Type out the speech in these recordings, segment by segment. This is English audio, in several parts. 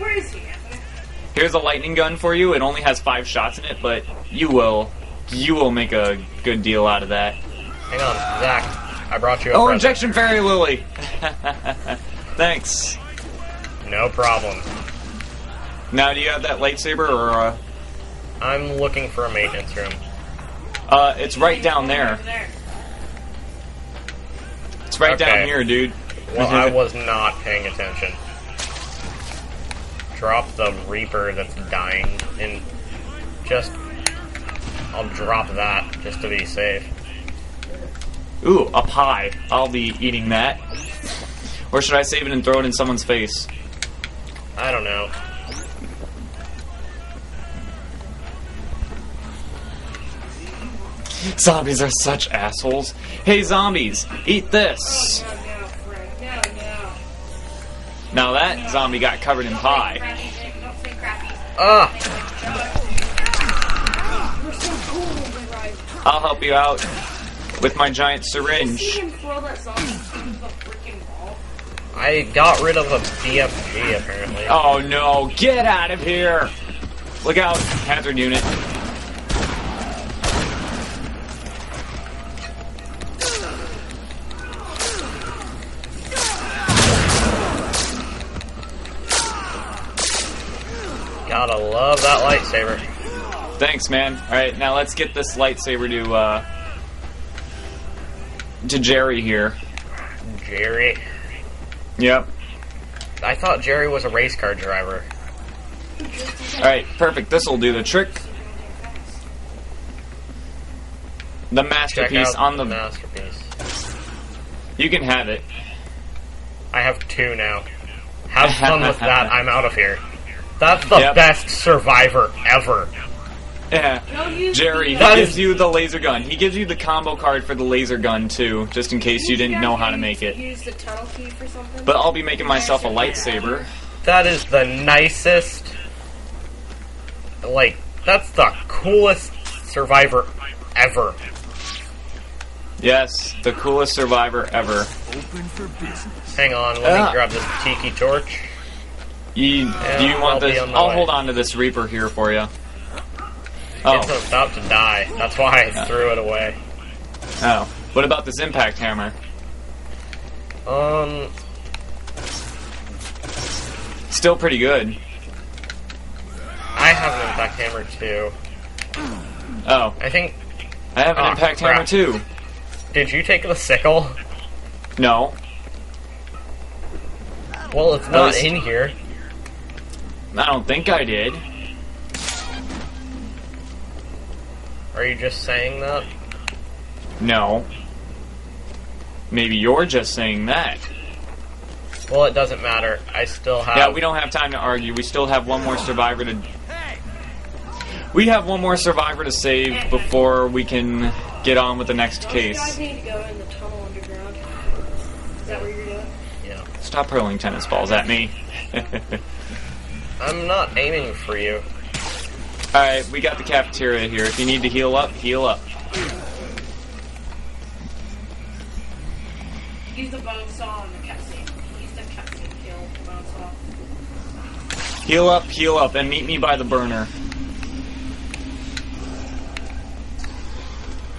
Where is he, Anthony? Here's a lightning gun for you. It only has five shots in it, but you will, you will make a good deal out of that. Hang on, Zach. I brought you a Oh, present. injection fairy lily. Thanks. No problem. Now, do you have that lightsaber, or uh, I'm looking for a maintenance room. uh, it's right down there. It's right down here, dude. Well, I was not paying attention. Drop the Reaper that's dying, and just... I'll drop that, just to be safe. Ooh, a pie. I'll be eating that. Or should I save it and throw it in someone's face? I don't know. Zombies are such assholes. Hey, zombies, eat this. No, no, Frank. No, no. Now that zombie got covered in pie. Crappy. Don't say crappy. Ah! We're so cool when we ride. I'll help you out with my giant syringe. him throw that zombie into the freaking ball. I got rid of a BFG, apparently. Oh no, get out of here! Look out, hazard unit. Gotta love that lightsaber. Thanks, man. Alright, now let's get this lightsaber to, uh. to Jerry here. Jerry. Yep. I thought Jerry was a race car driver. Alright, perfect. This'll do the trick. The masterpiece on the. masterpiece. You can have it. I have two now. Have fun with that. I'm out of here. That's the Yep. best survivor ever. Yeah. Don't Jerry, he That gives is- you the laser gun. He gives you the combo card for the laser gun too, just in case you didn't know how to make it. Use the tunnel key for something. But I'll be making myself a lightsaber. That is the nicest. Like, that's the coolest survivor ever. Yes, the coolest survivor ever. Open for business. Hang on, let Ah. me grab this tiki torch. You, do you I'll want this? I'll way. hold on to this Reaper here for you. It's Oh, about to die. That's why I threw it away. oh. What about this impact hammer? Um, Still pretty good. I have an impact hammer too. Oh, I think. I have an Ah, impact crap. hammer too. Did you take the sickle? No, Well, it's not was- in here. I don't think I did. Are you just saying that? No. Maybe you're just saying that. Well, it doesn't matter. I still have. Yeah, we don't have time to argue. We still have one more survivor to. We have one more survivor to save before we can get on with the next oh, Don't case. need to go in the tunnel underground? Is that what you're doing? Yeah. Stop hurling tennis balls at me. I'm not aiming for you. Alright, we got the cafeteria here. If you need to heal up, heal up. Use the bone saw in the cutscene. Use the cutscene kill the bone saw. Heal up, heal up, and meet me by the burner.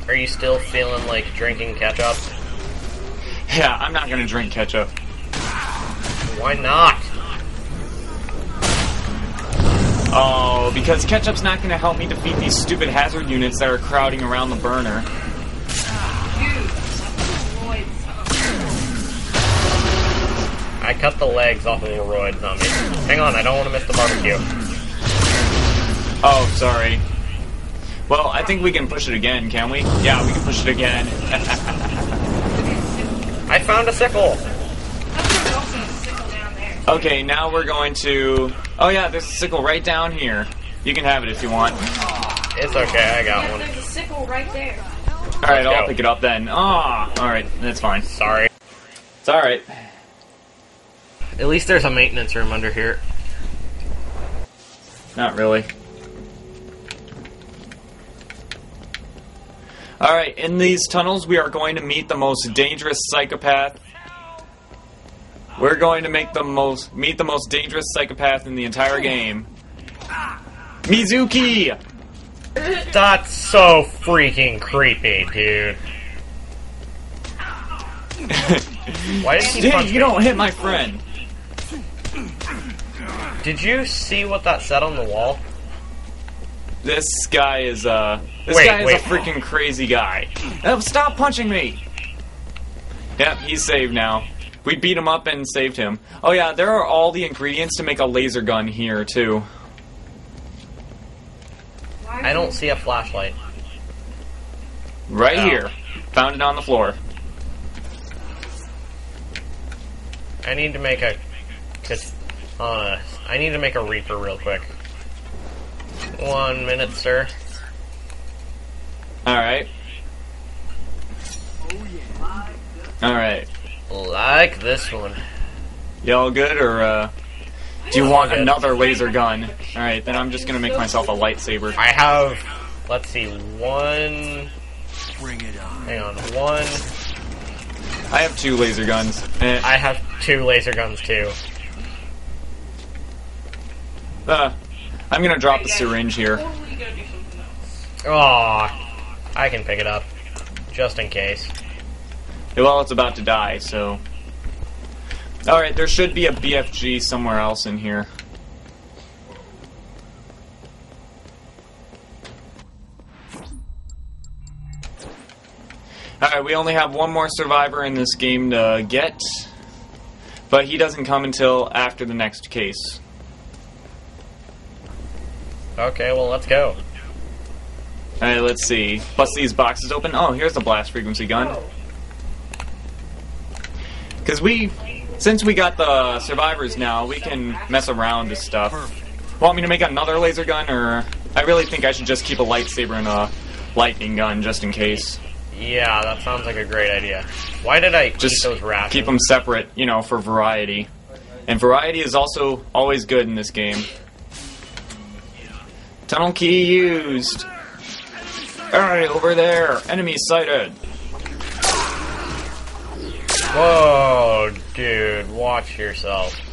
Are you still feeling like drinking ketchup? Yeah, I'm not gonna drink ketchup. Why not? Because ketchup's not gonna help me defeat these stupid hazard units that are crowding around the burner. I cut the legs off of the roid zombie. Hang on, I don't want to miss the barbecue. Oh, sorry. Well, I think we can push it again, can we? Yeah, we can push it again. I found a sickle. There's also a sickle down there. okay, now we're going to. Oh yeah, there's a sickle right down here. You can have it if you want. It's okay, I got Yeah, one. there's a sickle right there. All right, I'll go. pick it up then. Ah, all right, that's fine. Sorry. It's all right. At least there's a maintenance room under here. Not really. All right, in these tunnels, we are going to meet the most dangerous psychopath We're going to make the most meet the most dangerous psychopath in the entire game. Mizuki! That's so freaking creepy, dude. Why did he Dude, punch you me? don't hit my friend. Did you see what that said on the wall? This guy is uh this Wait, guy is wait. a freaking crazy guy. Oh, stop punching me! Yep, he's saved now. We beat him up and saved him. Oh yeah, there are all the ingredients to make a laser gun here too. I don't see a flashlight. Right Oh. here. Found it on the floor. I need to make a. Uh, I need to make a Reaper real quick. One minute, sir. Alright. Alright. Like this one. Y'all good or uh do you want another laser gun? Alright, then I'm just gonna make myself a lightsaber. I have. Let's see, one. Bring it on. Hang on, one. I have two laser guns. Eh, I have two laser guns too. uh, I'm gonna drop the syringe here. Totally gonna do something else. Aw, I can pick it up, just in case. Well, it's about to die, so. Alright, there should be a BFG somewhere else in here. Alright, we only have one more survivor in this game to get, but he doesn't come until after the next case. Okay, well, let's go. Alright, let's see. Bust these boxes open. Oh, here's the blast frequency gun. Because we, since we got the survivors now, we can mess around with stuff. Want me to make another laser gun, or I really think I should just keep a lightsaber and a lightning gun just in case. Yeah, that sounds like a great idea. Why did I Just those rations? keep them separate, you know, for variety. And variety is also always good in this game. Tunnel key used. Alright, over there. Enemy sighted. Whoa, dude, watch yourself.